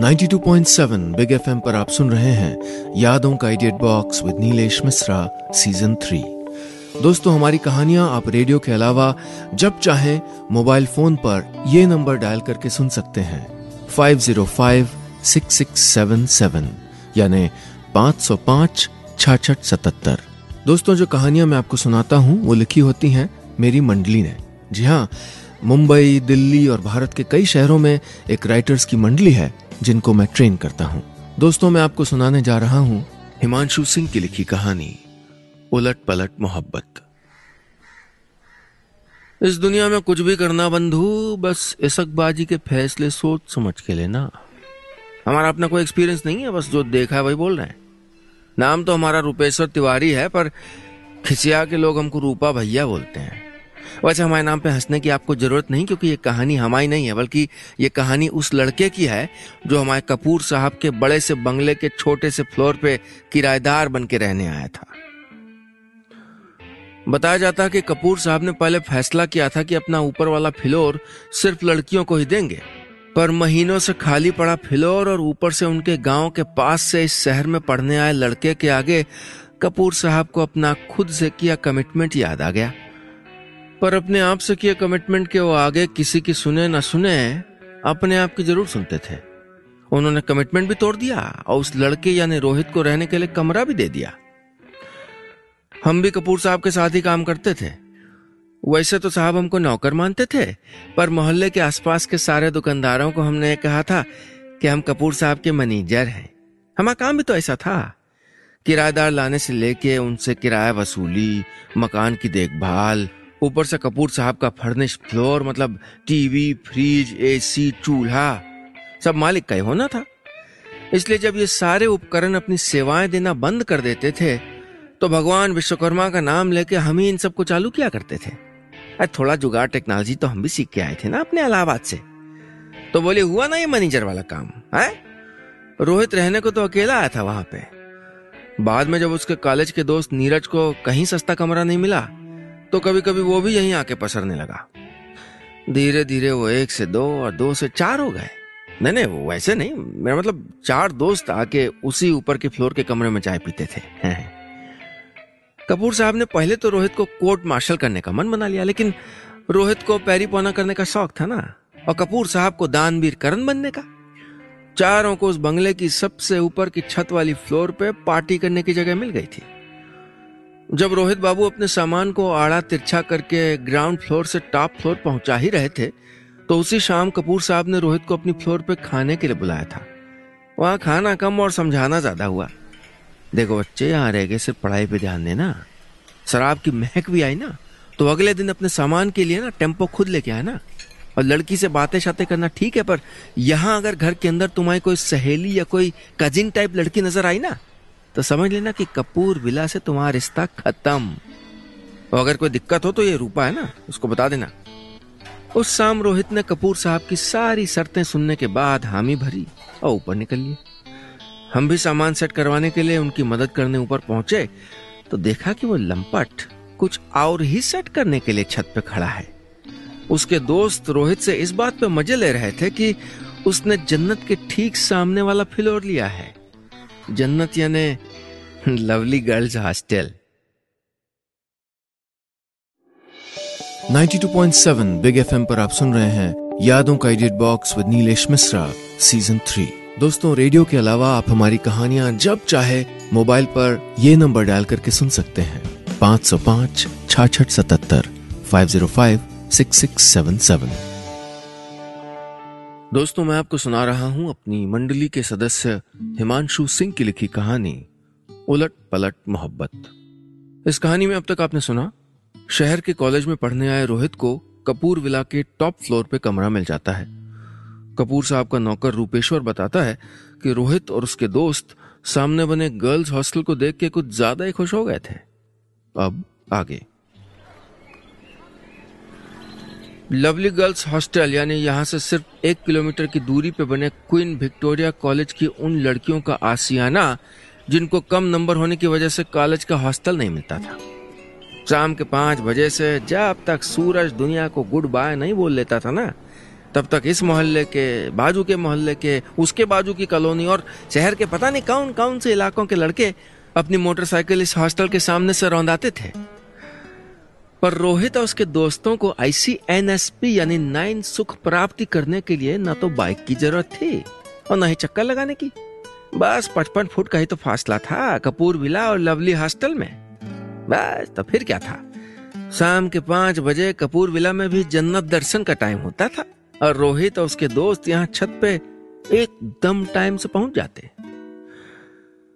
92.7 big FM पर आप सुन रहे हैं यादों का idiot box with Nilesh Mishra season three दोस्तों, हमारी कहानियाँ आप रेडियो के अलावा जब चाहें मोबाइल फ़ोन पर ये नंबर डायल करके सुन सकते हैं। 505-6677 यानी 505 छाछठ सतहत्तर। दोस्तों, जो कहानियाँ मैं आपको सुनाता हूँ, वो लिखी होती हैं मेरी मंडली ने। जी हाँ मुंबई, दिल्ली और भारत के कई शहरों में एक राइटर्स की मंडली है। जिनको मैं ट्रेन करता हूँ। दोस्तों, मैं आपको सुनाने जा रहा हूँ हिमांशु सिंह की लिखी कहानी, उलट पलट मोहब्बत। इस दुनिया में कुछ भी करना बंधु, बस इसकबाजी के फैसले सोच समझ के लेना। हमारा अपना कोई एक्सपीरियंस नहीं है, बस जो देखा है वही बोल रहे हैं। नाम तो हमारा रूपेश्वर तिवारी है, पर खिसिया के लोग हमको रूपा भैया बोलते हैं। वैसे हमारे नाम पे हंसने की आपको ज़रूरत नहीं, क्योंकि ये कहानी हमारी नहीं है, बल्कि ये कहानी उस लड़के की है, जो हमारे कपूर साहब के बड़े से बंगले के छोटे से फ्लोर पे किराएदार बन के रहने आया था। बताया जाता कि कपूर साहब ने पहले फैसला किया था कि अपना ऊपर वाला फ्लोर सिर्फ़ लड़कियों को ही देंगे, पर महीनों से खाली पड़ा फ्लोर और ऊपर से उनके गाँव के पास से इस शहर में पढ़ने आए लड़के के आगे कपूर साहब को अपना खुद से किया कमिटमेंट याद आ गया। पर अपने आप से किए कमिटमेंट के वो आगे किसी की सुने ना सुने, अपने आप की ज़रूर सुनते थे। उन्होंने कमिटमेंट भी तोड़ दिया और उस लड़के यानी रोहित को रहने के लिए कमरा भी दे दिया। हम भी कपूर साहब के साथ ही काम करते थे। वैसे तो साहब हमको नौकर मानते थे, पर मोहल्ले के आसपास के सारे दुकानदारों को हमने कहा था कि हम कपूर साहब के मैनेजर हैं। हमारा काम भी तो ऐसा था। किराएदार लाने से लेके उनसे किराया वसूली, मकान की देखभाल ऊपर से कपूर साहब का फर्निश फ्लोर मतलब टीवी, फ्रिज, एसी, चूल्हा, सब मालिक का ही होना था। इसलिए जब ये सारे उपकरण अपनी सेवाएँ देना बंद कर देते थे तो भगवान विश्वकर्मा का नाम लेके हम ही इन सबको चालू किया करते थे। अरे, थोड़ा जुगाड़ टेक्नोलॉजी तो हम भी सीख के आए थे ना अपने इलाहाबाद से। तो बोले, हुआ ना ये मैनेजर वाला काम, है? रोहित रहने को तो अकेला आया था वहाँ पे। बाद में जब उसके कॉलेज के दोस्त नीरज को कहीं सस्ता कमरा नहीं मिला तो कभी कभी वो भी यहीं आके पसरने लगा। धीरे धीरे वो एक से दो और दो से चार हो गए। नहीं नहीं, वो वैसे नहीं। मेरा मतलब चार दोस्त आके उसी ऊपर के फ्लोर के कमरे में चाय पीते थे। कपूर साहब ने पहले तो रोहित को कोर्ट मार्शल करने का मन बना लिया, लेकिन रोहित को पैरी पौना करने का शौक था ना, और कपूर साहब को दानवीर करण बनने का। चारों को उस बंगले की सबसे ऊपर की छत वाली फ्लोर पे पार्टी करने की जगह मिल गई थी। जब रोहित बाबू अपने सामान को आड़ा तिरछा करके ग्राउंड फ्लोर से टॉप फ्लोर पहुँचा ही रहे थे तो उसी शाम कपूर साहब ने रोहित को अपनी फ्लोर पे खाने के लिए बुलाया था। वहाँ खाना कम और समझाना ज़्यादा हुआ। देखो बच्चे, यहाँ रह गए, सिर्फ़ पढ़ाई पे ध्यान देना। शराब की महक भी आई ना तो अगले दिन अपने सामान के लिए ना टेंपो खुद लेके आए ना और लड़की से बातें शातें करना ठीक है, पर यहाँ अगर घर के अंदर तुम्हारी कोई सहेली या कोई कजिन टाइप लड़की नज़र आई ना तो समझ लेना कि कपूर विला से तुम्हारा रिश्ता खत्म। और अगर कोई दिक्कत हो तो ये रूपा है ना, उसको बता देना। उस शाम रोहित ने कपूर साहब की सारी शर्तें सुनने के बाद हामी भरी और ऊपर निकल लिए। हम भी सामान सेट करवाने के लिए उनकी मदद करने ऊपर पहुँचे तो देखा कि वो लंपट कुछ और ही सेट करने के लिए छत पे खड़ा है। उसके दोस्त रोहित से इस बात पे मज़े ले रहे थे कि उसने जन्नत के ठीक सामने वाला फ्लोर लिया है। जन्नत यानी lovely girls hostel. 92.7 big FM पर आप सुन रहे हैं यादों का idiot box with Nilesh Mishra, season three. दोस्तों, रेडियो के अलावा आप हमारी कहानियाँ जब चाहे मोबाइल पर ये नंबर डायल करके सुन सकते हैं। पाँच सौ पाँच, छाछठ सतहत्तर, five zero five, six six seven seven. दोस्तों, मैं आपको सुना रहा हूँ अपनी मंडली के सदस्य हिमांशु सिंह की लिखी कहानी, उलट पलट मोहब्बत। इस कहानी में अब तक आपने सुना, शहर के कॉलेज में पढ़ने आए रोहित को कपूर विला के टॉप फ्लोर पे कमरा मिल जाता है। कपूर साहब का नौकर रूपेश्वर बताता है कि रोहित और उसके दोस्त सामने बने गर्ल्स हॉस्टल को देख के कुछ ज़्यादा ही खुश हो गए थे। अब आगे। लवली गर्ल्स हॉस्टल, यानी यहाँ से सिर्फ़ एक किलोमीटर की दूरी पे बने क्वीन विक्टोरिया कॉलेज की उन लड़कियों का आसियाना, जिनको कम नंबर होने की वजह से कॉलेज का हॉस्टल नहीं मिलता था। शाम के पाँच बजे से जब तक सूरज दुनिया को गुड बाय नहीं बोल लेता था ना, तब तक इस मोहल्ले के, बाजू के मोहल्ले के, उसके बाजू की कॉलोनी और शहर के पता नहीं कौन कौन से इलाकों के लड़के अपनी मोटरसाइकिल इस हॉस्टल के सामने से रौंदाते थे। पर रोहित और उसके दोस्तों को आईसी एनएसपी यानी नाइन सुख प्राप्ति करने के लिए ना तो बाइक की ज़रूरत थी और ना ही चक्कर लगाने की। बस पचपन फुट का ही तो फासला था, कपूर विला और लवली हॉस्टल में। बस तो फिर क्या था? शाम के पाँच बजे कपूर विला में भी जन्नत दर्शन का टाइम होता था और रोहित और उसके दोस्त यहाँ छत पे एकदम टाइम से पहुँच जाते।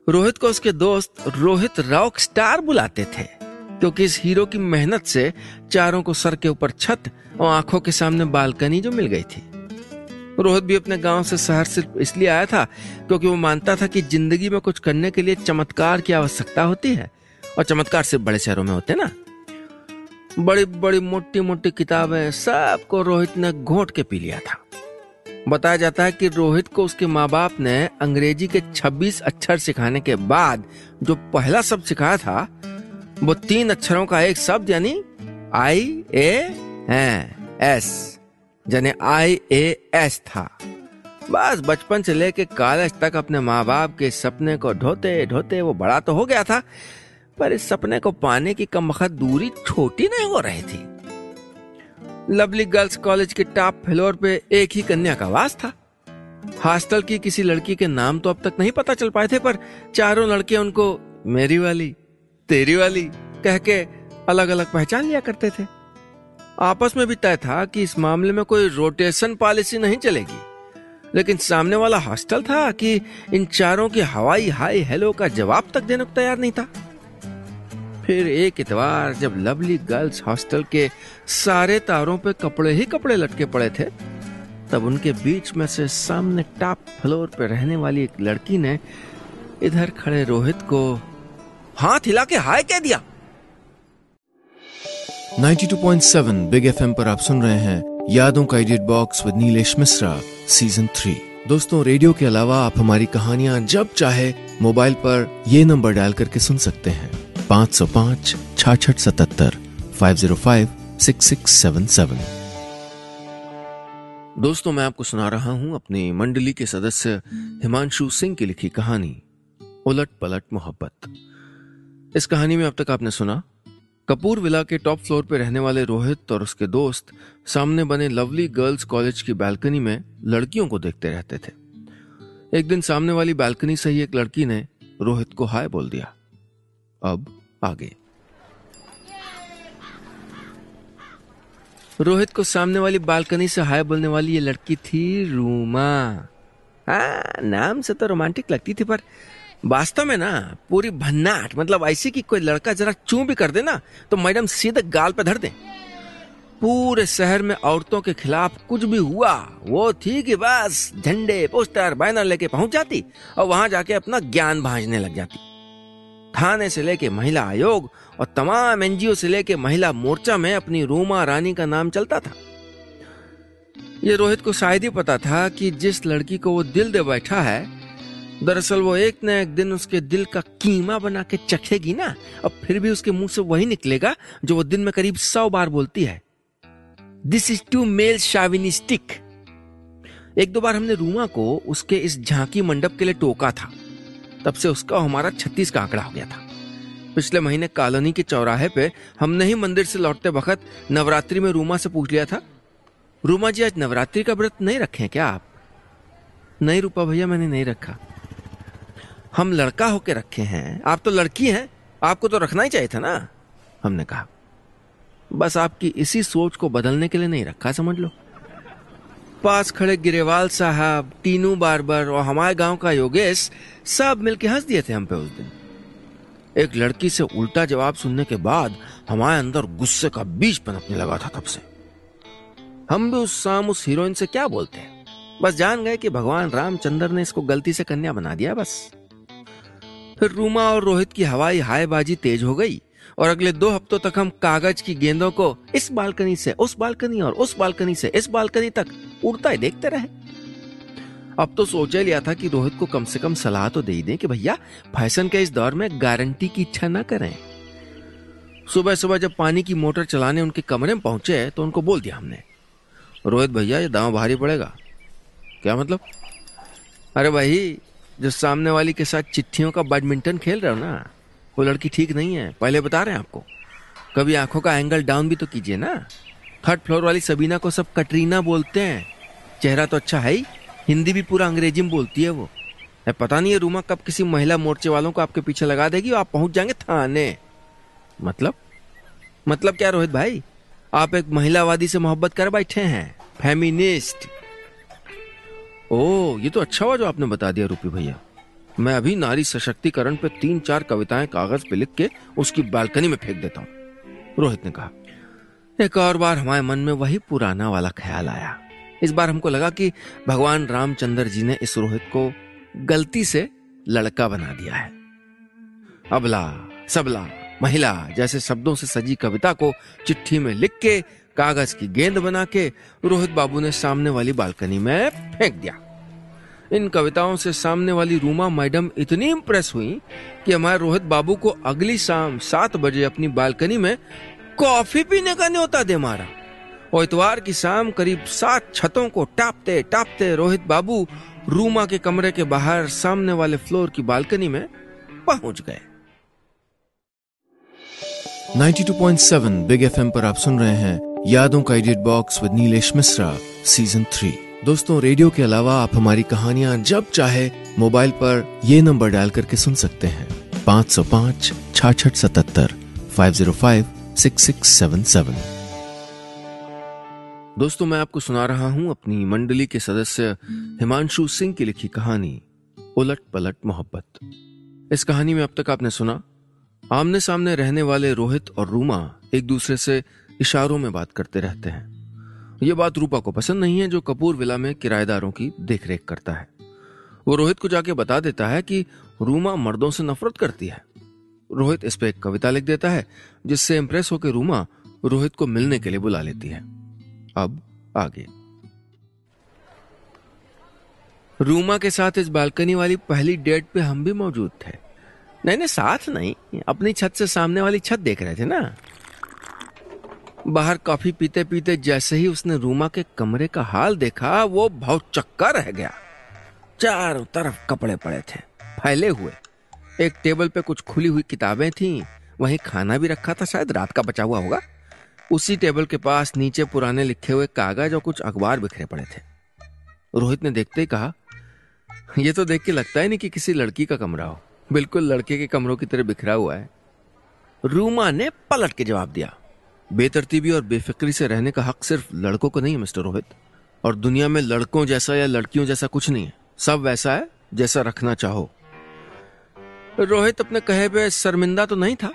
रोहित को उसके दोस्त रोहित रॉक स्टार बुलाते थे। क्योंकि इस हीरो की मेहनत से चारों को सर के ऊपर छत और आँखों के सामने बालकनी जो मिल गई थी। रोहित भी अपने गाँव से शहर सिर्फ़ इसलिए आया था क्योंकि वो मानता था कि ज़िंदगी में कुछ करने के लिए चमत्कार की आवश्यकता होती है। और चमत्कार सिर्फ़ बड़े शहरों में होते ना। बड़ी बड़ी मोटी मोटी किताबें सबको रोहित ने घोट के पी लिया था। बताया जाता है कि रोहित को उसके माँ बाप ने अंग्रेज़ी के 26 अक्षर सिखाने के बाद जो पहला शब्द सिखाया था वो तीन अक्षरों का एक शब्द यानी आई ए एस यानी आई ए एस था। बस बचपन से लेके कॉलेज तक अपने माँ बाप के सपने को ढोते ढोते वो बड़ा तो हो गया था, पर इस सपने को पाने की कम दूरी छोटी नहीं हो रही थी। लवली गर्ल्स कॉलेज के टॉप फ्लोर पे एक ही कन्या का वास था। हॉस्टल की किसी लड़की के नाम तो अब तक नहीं पता चल पाए थे, पर चारों लड़के उनको मेरी वाली तेरी वाली कह के अलग अलग पहचान लिया करते थे। आपस में भी तय था कि इस मामले में कोई रोटेशन पॉलिसी नहीं चलेगी। लेकिन सामने वाला हॉस्टल था कि इन चारों की हवाई हाई हेलो का जवाब तक देने को तैयार नहीं था। फिर एक इतवार जब लवली गर्ल्स हॉस्टल के सारे तारों पे कपड़े ही कपड़े लटके पड़े थे, तब उनके बीच में से सामने टॉप फ्लोर पे रहने वाली एक लड़की ने इधर खड़े रोहित को हाथ हिला के हाय कह दिया। 92.7 बिग एफएम पर आप सुन रहे हैं यादों का idiot box with Neelesh Misra, season three. दोस्तों, रेडियो के अलावा आप हमारी कहानियाँ जब चाहे, मोबाइल पर ये नंबर डायल करके सुन सकते हैं। पाँच सौ पाँच, छाछठ सतहत्तर five zero five six six seven seven. दोस्तों, मैं आपको सुना रहा हूँ अपनी मंडली के सदस्य हिमांशु सिंह की लिखी कहानी, उलट पलट मोहब्बत। इस कहानी में अब तक आपने सुना, कपूर विला के टॉप फ्लोर पर रहने वाले रोहित और उसके दोस्त सामने बने लवली गर्ल्स कॉलेज की बालकनी में लड़कियों को देखते रहते थे। एक दिन सामने वाली बालकनी से ही एक लड़की ने रोहित को हाय बोल दिया। अब आगे। रोहित को सामने वाली बालकनी से हाय बोलने वाली ये लड़की थी रूमा। हाँ नाम से तो रोमांटिक लगती थी पर वास्तव में ना, पूरी भन्नाट मतलब ऐसी कि कोई लड़का जरा चू भी कर दे ना तो मैडम सीधे गाल पे धर दे। पूरे शहर में औरतों के खिलाफ कुछ भी हुआ, वो थी कि बस झंडे, पोस्टर, बैनर लेके पहुँच जाती और वहाँ जाके अपना ज्ञान भाजने लग जाती। थाने से लेके महिला आयोग और तमाम एनजीओ से लेके महिला मोर्चा में अपनी रूमा रानी का नाम चलता था। ये रोहित को शायद ही पता था कि जिस लड़की को वो दिल दे बैठा है दरअसल वो एक न एक दिन उसके दिल का कीमा बना के चखेगी ना और फिर भी उसके मुँह से वही निकलेगा जो वो दिन में करीब सौ बार बोलती है। This is too male chauvinistic एक दो बार हमने रूमा को उसके इस झांकी मंडप के लिए टोका था। तब से उसका हमारा छत्तीस का आंकड़ा हो गया था। पिछले महीने कॉलोनी के चौराहे पे हमने ही मंदिर से लौटते वक्त नवरात्रि में रूमा से पूछ लिया था। रूमा जी, आज नवरात्रि का व्रत नहीं रखे क्या आप? नहीं रूपा भैया, मैंने नहीं रखा। हम लड़का होके रखे हैं। आप तो लड़की हैं। आपको तो रखना ही चाहिए था ना? हमने कहा, बस आपकी इसी सोच को बदलने के लिए नहीं रखा, समझ लो। पास खड़े गिरेवाल साहब, टीनू बारबर और हमारे गाँव का योगेश सब मिलके हंस दिए थे हम पे उस दिन। एक लड़की से उल्टा जवाब सुनने के बाद हमारे अंदर गुस्से का बीज पनपने लगा था तब से। हम भी उस शाम उस हीरोइन से क्या बोलते हैं? बस जान गए कि भगवान रामचंद्र ने इसको गलती से कन्या बना दिया, बस। फिर रूमा और रोहित की हवाई हायबाजी तेज हो गई और अगले दो हफ्तों तक हम कागज़ की गेंदों को इस बालकनी से, उस बालकनी और उस बालकनी से, इस बालकनी तक उड़ता ही देखते रहे। अब तो सोचा लिया था कि रोहित को कम से कम सलाह तो दे ही दें कि भैया, फ़ैशन के इस दौर में गारंटी की इच्छा ना करें। सुबह सुबह जब पानी की मोटर चलाने उनके कमरे में पहुँचे तो उनको बोल दिया हमने, रोहित भैया, ये दांव भारी पड़ेगा। क्या मतलब? अरे भाई जो सामने वाली के साथ चिट्ठियों का बैडमिंटन खेल रहे हो ना, वो लड़की ठीक नहीं है। पहले बता रहे हैं आपको। कभी आँखों का एंगल डाउन भी तो कीजिए ना। थर्ड फ्लोर वाली सबीना को सब कटरीना बोलते हैं। चेहरा तो अच्छा है ही। हिंदी भी पूरा अंग्रेज़ी में बोलती है वो। है पता नहीं है रूमा कब किसी महिला मोर्चे वालों को आपके पीछे लगा देगी और आप पहुँच जाएँगे थाने। मतलब? मतलब क्या, रोहित भाई? आप एक महिलावादी से मोहब्बत कर बैठे हैं। फेमिनिस्ट ओ, ये तो अच्छा हुआ जो आपने बता दिया, रूपी भैया। मैं अभी नारी सशक्तिकरण पे तीन चार कविताएँ कागज़ पे लिख के उसकी बालकनी में फेंक देता हूँ। रोहित ने कहा, एक और बार हमारे मन में वही पुराना वाला ख्याल आया। इस बार हमको लगा कि भगवान रामचंद्र जी ने इस रोहित को गलती से लड़का बना दिया है। अबला, सबला, महिला जैसे शब्दों से सजी कविता को चिट्ठी में लिख के कागज़ की गेंद बना के रोहित बाबू ने सामने वाली बालकनी में फेंक दिया। इन कविताओं से सामने वाली रूमा मैडम इतनी इम्प्रेस हुई कि हमारे रोहित बाबू को अगली शाम सात बजे अपनी बालकनी में कॉफ़ी पीने का न्योता दे मारा। और इतवार की शाम करीब सात छतों को टापते टापते रोहित बाबू रूमा के कमरे के बाहर सामने वाले फ्लोर की बालकनी में पहुँच गए। 92.7 बिग एफएम पर आप सुन रहे हैं यादों का idiot box with Neelesh Misra season three दोस्तों रेडियो के अलावा आप हमारी कहानियाँ जब चाहे मोबाइल पर ये नंबर डायल करके सुन सकते हैं। पाँच सौ पाँच, छाछठ सतहत्तर five zero five six six seven seven दोस्तों, मैं आपको सुना रहा हूँ अपनी मंडली के सदस्य हिमांशु सिंह की लिखी कहानी, उलट पलट मोहब्बत। इस कहानी में अब तक आपने सुना, आमने सामने रहने वाले रोहित और रूमा एक दूसरे से इशारों में बात करते रहते हैं। ये बात रूपा को पसंद नहीं है, जो कपूर विला में किराएदारों की देखरेख करता है। वो रोहित को जाके बता देता है कि रूमा मर्दों से नफरत करती है। रोहित इस पर एक कविता लिख देता है, जिससे इंप्रेस होकर रूमा रोहित को मिलने के लिए बुला लेती है। अब आगे। रूमा के साथ इस बालकनी वाली पहली डेट पे हम भी मौजूद थे। नहीं नहीं, साथ नहीं, अपनी छत से सामने वाली छत देख रहे थे ना। बाहर कॉफ़ी पीते पीते जैसे ही उसने रूमा के कमरे का हाल देखा, वो बहुत चक्का रह गया। चारों तरफ़ कपड़े पड़े थे, फैले हुए। एक टेबल पे कुछ खुली हुई किताबें थीं, वहीं खाना भी रखा था, शायद रात का बचा हुआ होगा। उसी टेबल के पास नीचे पुराने लिखे हुए कागज़ और कुछ अखबार बिखरे पड़े थे। रोहित ने देखते ही कहा यह तो देख के लगता ही नहीं कि किसी लड़की का कमरा हो। बिल्कुल लड़के के कमरों की तरह बिखरा हुआ है। रूमा ने पलट के जवाब दिया बेतरतीबी और बेफिक्री से रहने का हक सिर्फ़ लड़कों को नहीं है, मिस्टर रोहित। और दुनिया में लड़कों जैसा या लड़कियों जैसा कुछ नहीं है। सब वैसा है, जैसा रखना चाहो। रोहित अपने कहे पे शर्मिंदा तो नहीं था,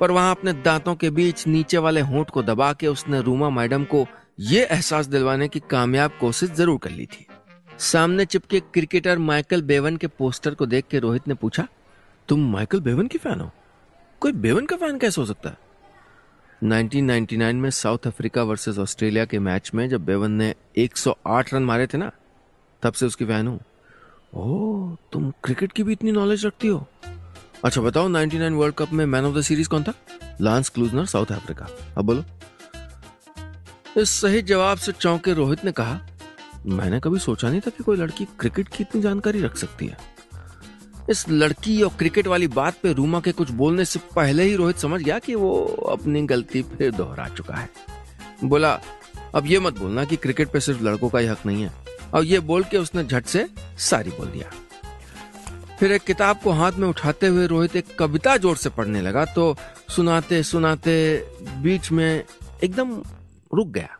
पर वहाँ अपने दांतों के बीच नीचे वाले होंठ को दबा के उसने रूमा मैडम को यह एहसास दिलवाने की कामयाब कोशिश ज़रूर कर ली थी। सामने चिपके क्रिकेटर माइकल बेवन के पोस्टर को देख के रोहित ने पूछा, तुम माइकल बेवन की फ़ैन हो? कोई बेवन का फ़ैन कैसे हो सकता है? 1999 में साउथ अफ्रीका वर्सेस ऑस्ट्रेलिया के मैच में जब बेवन ने 108 रन मारे थे ना, तब से उसकी फ़ैन हूँ। ओह, तुम क्रिकेट की भी इतनी नॉलेज रखती हो? अच्छा बताओ 99 वर्ल्ड कप में मैन ऑफ़ द सीरीज़ कौन था? Lance Klusener South Africa. अब बोलो। इस सही जवाब से चौंके रोहित ने कहा, मैंने कभी सोचा नहीं था कि कोई लड़की क्रिकेट की इतनी जानकारी रख सकती है। इस लड़की और क्रिकेट वाली बात पे रूमा के कुछ बोलने से पहले ही रोहित समझ गया कि वो अपनी गलती फिर दोहरा चुका है। बोला, अब ये मत बोलना कि क्रिकेट पे सिर्फ़ लड़कों का ही हक नहीं है। और ये बोल के उसने झट से सारी बोल दिया। फिर एक किताब को हाथ में उठाते हुए रोहित एक कविता ज़ोर से पढ़ने लगा तो सुनाते सुनाते बीच में एकदम रुक गया।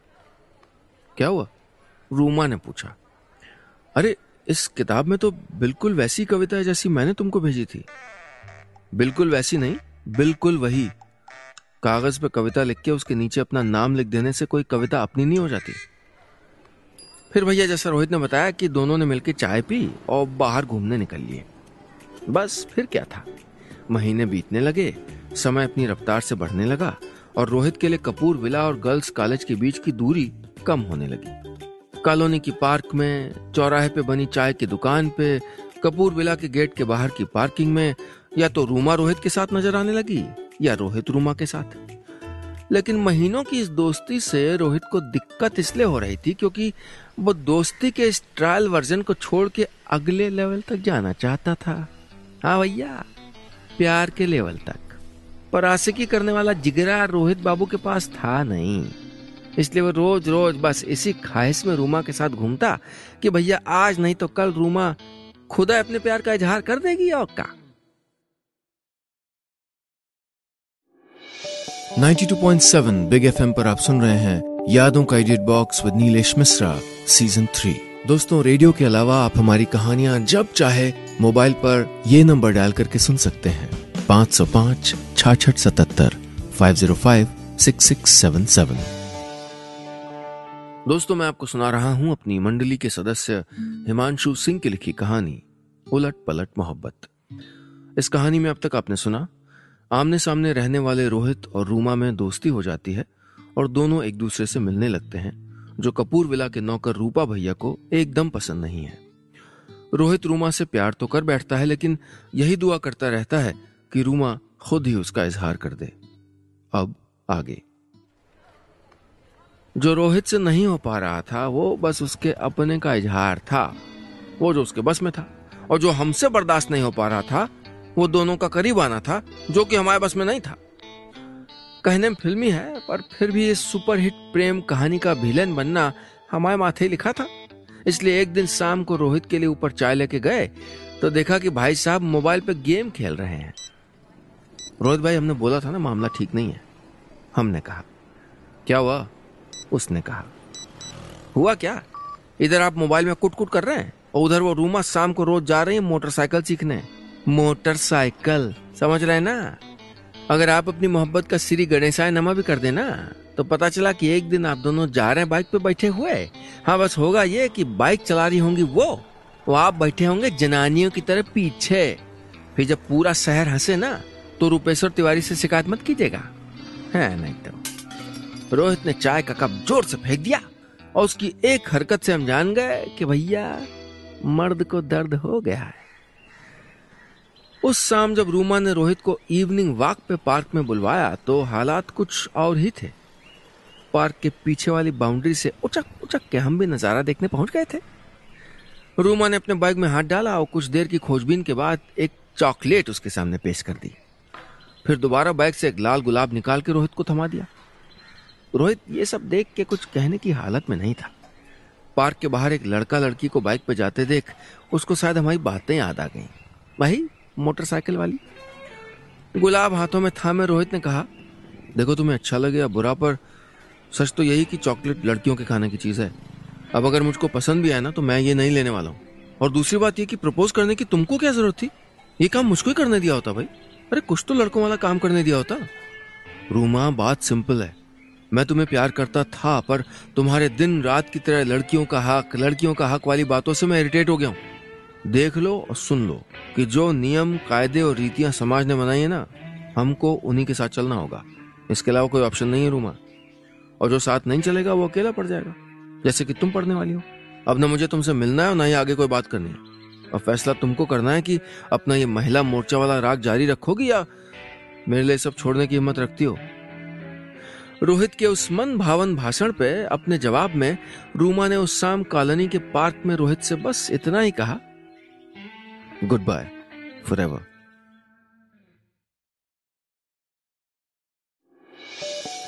क्या हुआ? रूमा ने पूछा। अरे इस किताब में तो बिल्कुल वैसी कविता है जैसी मैंने तुमको भेजी थी। बिल्कुल वैसी नहीं, बिल्कुल वही। कागज़ पे कविता लिख के उसके नीचे अपना नाम लिख देने से कोई कविता अपनी नहीं हो जाती। फिर भैया, जैसा रोहित ने बताया कि दोनों ने मिलकर चाय पी और बाहर घूमने निकल लिए। बस फिर क्या था? महीने बीतने लगे, समय अपनी रफ्तार से बढ़ने लगा और रोहित के लिए कपूर, विला और गर्ल्स कॉलेज के बीच की दूरी कम होने लगी। कॉलोनी की पार्क में, चौराहे पे बनी चाय की दुकान पे, कपूर विला के गेट के बाहर की पार्किंग में, या तो रूमा रोहित के साथ नज़र आने लगी, या रोहित रूमा के साथ। लेकिन महीनों की इस दोस्ती से रोहित को दिक्कत इसलिए हो रही थी क्योंकि वो दोस्ती के इस ट्रायल वर्जन को छोड़ के अगले लेवल तक जाना चाहता था। हाँ भैया, प्यार के लेवल तक। पर आशिकी करने वाला जिगरा रोहित बाबू के पास था नहीं। इसलिए वो रोज रोज बस इसी ख्वाहिश में रूमा के साथ घूमता कि भैया, आज नहीं तो कल रूमा खुदा अपने प्यार का इजहार कर देगी और का। 92.7 बिग एफएम पर आप सुन रहे हैं यादों का idiot box with Neelesh Misra, season three. दोस्तों, रेडियो के अलावा आप हमारी कहानियाँ जब चाहे मोबाइल पर ये नंबर डायल करके सुन सकते हैं। पाँच सौ पाँच, छाछठ सतहत्तर, five zero five, six six seven seven. दोस्तों, मैं आपको सुना रहा हूँ अपनी मंडली के सदस्य हिमांशु सिंह की लिखी कहानी उलट पलट मोहब्बत। इस कहानी में अब तक आपने सुना आमने सामने रहने वाले रोहित और रूमा में दोस्ती हो जाती है और दोनों एक दूसरे से मिलने लगते हैं, जो कपूर विला के नौकर रूपा भैया को एकदम पसंद नहीं है। रोहित रूमा से प्यार तो कर बैठता है, लेकिन यही दुआ करता रहता है कि रूमा खुद ही उसका इजहार कर दे। अब आगे। जो रोहित से नहीं हो पा रहा था, वो बस उसके अपने का इजहार था। वो जो उसके बस में था और जो हमसे बर्दाश्त नहीं हो पा रहा था, वो दोनों का करीब आना था, जो कि हमारे बस में नहीं था। कहने में फिल्मी है, पर फिर भी इस सुपरहिट प्रेम कहानी का विलेन बनना हमारे माथे लिखा था। इसलिए एक दिन शाम को रोहित के लिए ऊपर चाय लेके गए तो देखा कि भाई साहब मोबाइल पे गेम खेल रहे हैं। रोहित भाई, हमने बोला था ना, मामला ठीक नहीं है। हमने कहा, क्या हुआ? उसने कहा, हुआ क्या? इधर आप मोबाइल में कुट कुट कर रहे हैं और उधर वो रूमा शाम को रोज जा रही है मोटरसाइकिल सीखने। मोटरसाइकिल, समझ रहे ना? अगर आप अपनी मोहब्बत का श्री गणेशाय नमा भी कर देना तो पता चला कि एक दिन आप दोनों जा रहे हैं बाइक पे बैठे हुए। हाँ बस होगा ये कि बाइक चला रही होंगी वो वो आप बैठे होंगे जनानियों की तरह पीछे। फिर जब पूरा शहर हंसे ना तो रूपेश्वर तिवारी से शिकायत मत कीजिएगा। है नहीं तो रोहित ने चाय का कप ज़ोर से फेंक दिया और उसकी एक हरकत से हम जान गए कि भैया, मर्द को दर्द हो गया है। उस शाम जब रूमा ने रोहित को इवनिंग वॉक पे पार्क में बुलवाया तो हालात कुछ और ही थे। पार्क के पीछे वाली बाउंड्री से उचक उचक के हम भी नज़ारा देखने पहुँच गए थे। रूमा ने अपने बाइक में हाथ डाला और कुछ देर की खोजबीन के बाद एक चॉकलेट उसके सामने पेश कर दी। फिर दोबारा बाइक से एक लाल गुलाब निकाल के रोहित को थमा दिया। रोहित, ये सब देख के कुछ कहने की हालत में नहीं था। पार्क के बाहर एक लड़का लड़की को बाइक पे जाते देख उसको शायद हमारी बातें याद आ गई। भाई, मोटरसाइकिल वाली? गुलाब हाथों में था, में रोहित ने कहा, देखो तुम्हें अच्छा लगे या बुरा, पर सच तो यही कि चॉकलेट लड़कियों के खाने की चीज़ है। अब अगर मुझको पसंद भी आया ना तो मैं ये नहीं लेने वाला हूँ। और दूसरी बात ये कि प्रपोज करने की तुमको क्या ज़रूरत थी? ये काम मुझको ही करने दिया होता भाई। अरे कुछ तो लड़कों वाला काम करने दिया होता। रूमा, बात सिंपल है। मैं तुम्हें प्यार करता था, पर तुम्हारे दिन रात की तरह लड़कियों का हक, लड़कियों का हक वाली बातों से मैं इरिटेट हो गया हूँ। देख लो और सुन लो कि जो नियम, कायदे और रीतियाँ समाज ने बनाई है ना, हमको उन्हीं के साथ चलना होगा। इसके अलावा कोई ऑप्शन नहीं है, रूमा। और जो साथ नहीं चलेगा, वो अकेला पड़ जाएगा, जैसे कि तुम पढ़ने वाली हो। अब ना मुझे तुमसे मिलना है और ना ही आगे कोई बात करनी है। और फैसला तुमको करना है कि अपना ये महिला मोर्चा वाला राग जारी रखोगी या मेरे लिए सब छोड़ने की हिम्मत रखती हो? रोहित के उस मन भावन भाषण पे अपने जवाब में रूमा ने उस शाम कॉलोनी के पार्क में रोहित से बस इतना ही कहा good bye forever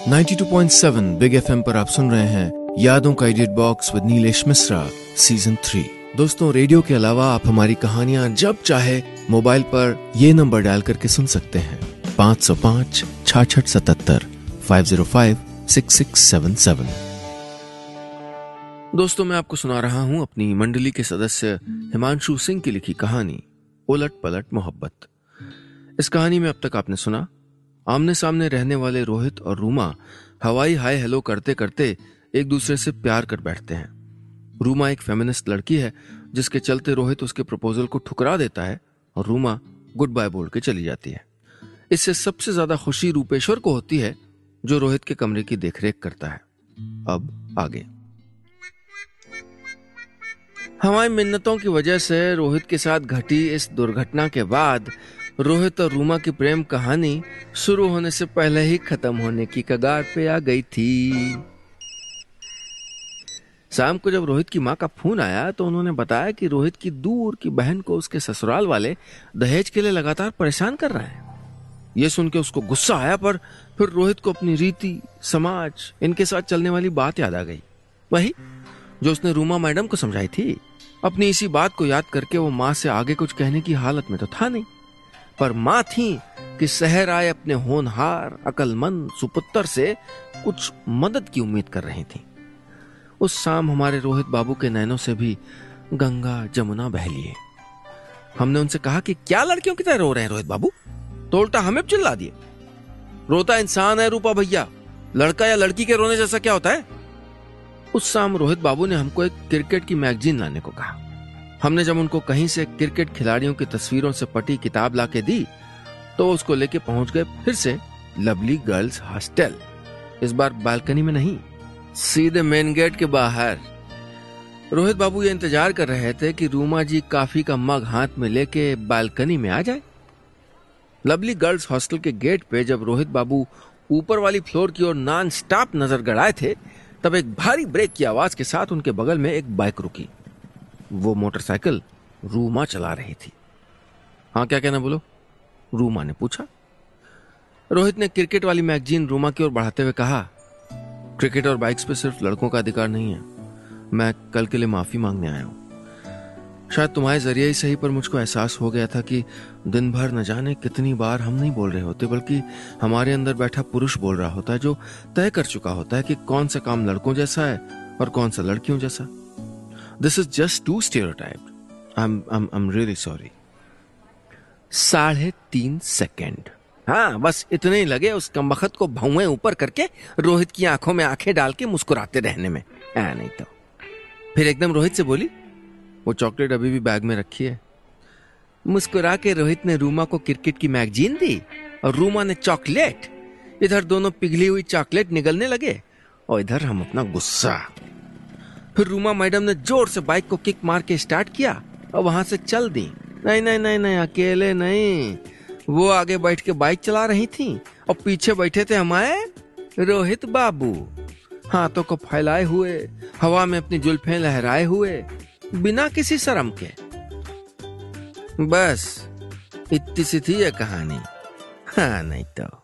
92.7 big FM पर आप सुन रहे हैं यादों का idiot box with Neelesh Misra season three दोस्तों, रेडियो के अलावा आप हमारी कहानियाँ जब चाहे मोबाइल पर ये नंबर डायल करके सुन सकते हैं। पाँच सौ पाँच, छाछठ सतहत्तर। Five zero five six six seven seven दोस्तों, मैं आपको सुना रहा हूँ अपनी मंडली के सदस्य हिमांशु सिंह की लिखी कहानी, उलट पलट मोहब्बत। इस कहानी में अब तक आपने सुना आमने सामने रहने वाले रोहित और रूमा हवाई हाय हेलो करते करते एक दूसरे से प्यार कर बैठते हैं। रूमा एक फेमिनिस्ट लड़की है, जिसके चलते रोहित उसके प्रपोजल को ठुकरा देता है और रूमा गुड बाय बोल के चली जाती है। इससे सबसे ज़्यादा खुशी रूपेश्वर को होती है जो रोहित के कमरे की देखरेख करता है। अब आगे। हमारी मिन्नतों की वजह से रोहित के साथ घटी इस दुर्घटना के बाद रोहित और रूमा की प्रेम कहानी शुरू होने से पहले ही खत्म होने की कगार पे आ गई थी। शाम को जब रोहित की माँ का फ़ोन आया तो उन्होंने बताया कि रोहित की दूर की बहन को उसके ससुराल वाले दहेज के लिए लगातार परेशान कर रहे हैं। ये सुन के उसको गुस्सा आया, पर फिर रोहित को अपनी रीति, समाज, इनके साथ चलने वाली बात याद आ गई। वही, जो उसने रूमा मैडम को समझाई थी। अपनी इसी बात को याद करके वो माँ से आगे कुछ कहने की हालत में तो था नहीं। पर माँ थी कि शहर आए अपने होनहार, अकलमंद सुपुत्र से कुछ मदद की उम्मीद कर रही थी। उस शाम हमारे रोहित बाबू के नैनों से भी गंगा, जमुना बह लिए। हमने उनसे कहा कि क्या लड़कियों की तरह रो रहे हैं रोहित बाबू? तो उल्टा हमें चिल्ला दिए। रोता इंसान है रूपा भैया। लड़का या लड़की के रोने जैसा क्या होता है? उस शाम रोहित बाबू ने हमको एक क्रिकेट की मैगजीन लाने को कहा। हमने जब उनको कहीं से क्रिकेट खिलाड़ियों की तस्वीरों से पटी किताब लाके दी तो उसको लेके पहुँच गए फिर से लवली गर्ल्स हॉस्टल। इस बार बालकनी में नहीं, सीधे मेन गेट के बाहर। रोहित बाबू ये इंतज़ार कर रहे थे कि रूमा जी काफ़ी का मग हाथ में लेके बालकनी में आ जाए। लवली गर्ल्स हॉस्टल के गेट पे जब रोहित बाबू ऊपर वाली फ्लोर की ओर नॉन स्टॉप नज़र गड़ाए थे, तब एक भारी ब्रेक की आवाज़ के साथ उनके बगल में एक बाइक रुकी। वो मोटरसाइकिल रूमा चला रही थी। हाँ क्या कहना बोलो? रूमा ने पूछा। रोहित ने क्रिकेट वाली मैगजीन रूमा की ओर बढ़ाते हुए कहा, क्रिकेट और बाइक्स पे सिर्फ़ लड़कों का अधिकार नहीं है। मैं कल के लिए माफ़ी मांगने आया हूँ। शायद तुम्हारे ज़रिए ही सही पर मुझको एहसास हो गया था कि दिन भर न जाने कितनी बार हम नहीं बोल रहे होते, बल्कि हमारे अंदर बैठा पुरुष बोल रहा होता है, जो तय कर चुका होता है कि कौन सा काम लड़कों जैसा है और कौन सा लड़कियों जैसा। This is just too am really sorry साढ़े तीन सेकेंड हाँ बस इतने ही लगे उस कमबख्त को भौए ऊपर करके रोहित की आँखों में आँखें डाल के मुस्कुराते रहने में। नहीं तो। फिर एकदम रोहित से बोली वो चॉकलेट अभी भी बैग में रखी है। मुस्कुरा के रोहित ने रूमा को क्रिकेट की मैगजीन दी और रूमा ने चॉकलेट। इधर दोनों पिघली हुई चॉकलेट निगलने लगे और इधर हम अपना गुस्सा। फिर रूमा मैडम ने ज़ोर से बाइक को किक मार के स्टार्ट किया और वहाँ से चल दी। नहीं नहीं नहीं नहीं, अकेले नहीं। वो आगे बैठ के बाइक चला रही थी और पीछे बैठे थे हमारे रोहित बाबू। हाथों को फैलाए हुए, हवा में अपनी जुल्फें लहराए हुए बिना किसी शर्म के। बस इतनी सी थी ये कहानी। हाँ नहीं तो।